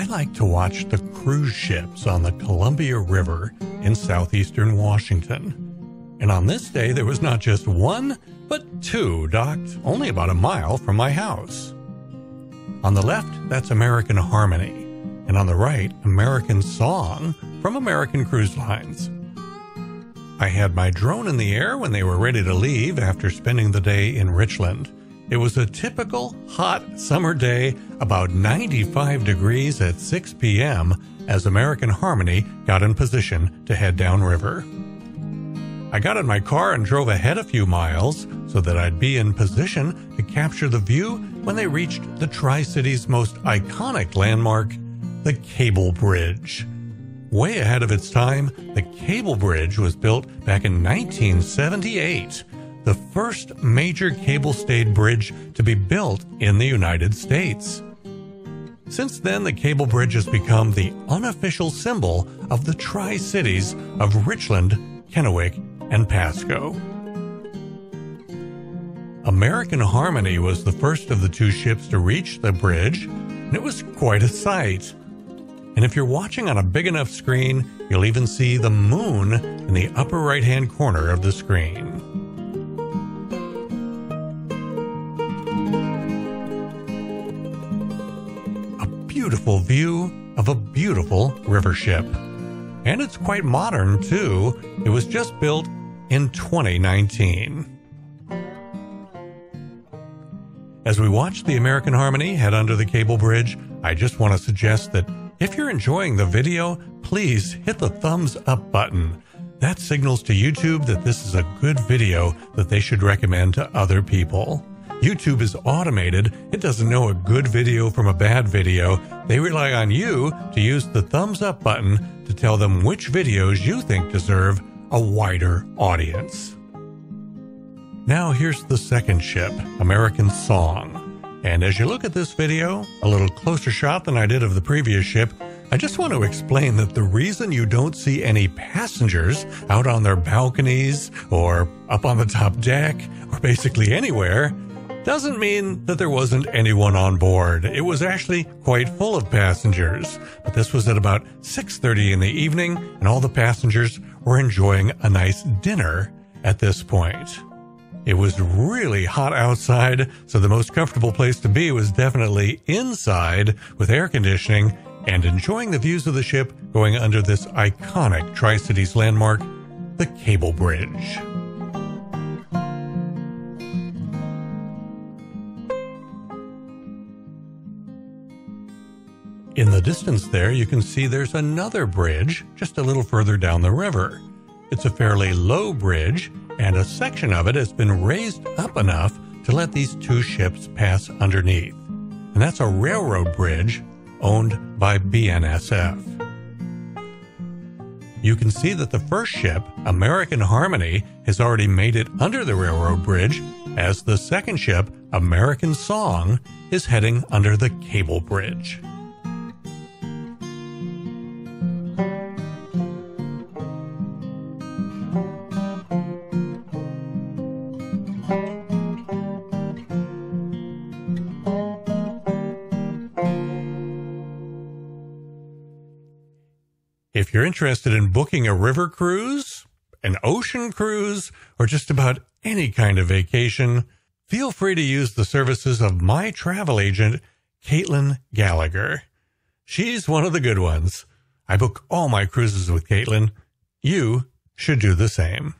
I like to watch the cruise ships on the Columbia River in southeastern Washington. And on this day, there was not just one, but two docked only about a mile from my house. On the left, that's American Harmony, and on the right, American Song from American Cruise Lines. I had my drone in the air when they were ready to leave after spending the day in Richland. It was a typical hot summer day, about 95 degrees at 6 p.m., as American Harmony got in position to head downriver. I got in my car and drove ahead a few miles so that I'd be in position to capture the view when they reached the Tri City's most iconic landmark, the Cable Bridge. Way ahead of its time, the Cable Bridge was built back in 1978 the first major cable stayed bridge to be built in the United States. Since then, the cable bridge has become the unofficial symbol of the Tri Cities of Richland, Kennewick, and Pasco. American Harmony was the first of the two ships to reach the bridge, and it was quite a sight. And if you're watching on a big enough screen, you'll even see the moon in the upper right hand corner of the screen. Beautiful view of a beautiful river ship. And it's quite modern, too. It was just built in 2019. As we watch the American Harmony head under the cable bridge, I just want to suggest that if you're enjoying the video, please hit the thumbs up button. That signals to YouTube that this is a good video that they should recommend to other people. YouTube is automated. It doesn't know a good video from a bad video. They rely on you to use the thumbs up button to tell them which videos you think deserve a wider audience. Now here's the second ship, American Song. And as you look at this video, a little closer shot than I did of the previous ship, I just want to explain that the reason you don't see any passengers out on their balconies or up on the top deck or basically anywhere doesn't mean that there wasn't anyone on board. It was actually quite full of passengers, but this was at about 6:30 in the evening and all the passengers were enjoying a nice dinner at this point. It was really hot outside, so the most comfortable place to be was definitely inside with air conditioning and enjoying the views of the ship going under this iconic Tri-Cities landmark, the Cable Bridge. In the distance there, you can see there's another bridge just a little further down the river. It's a fairly low bridge, and a section of it has been raised up enough to let these two ships pass underneath. And that's a railroad bridge owned by BNSF. You can see that the first ship, American Harmony, has already made it under the railroad bridge, as the second ship, American Song, is heading under the cable bridge. If you're interested in booking a river cruise, an ocean cruise, or just about any kind of vacation, feel free to use the services of my travel agent, Caitlin Gallagher. She's one of the good ones. I book all my cruises with Caitlin. You should do the same.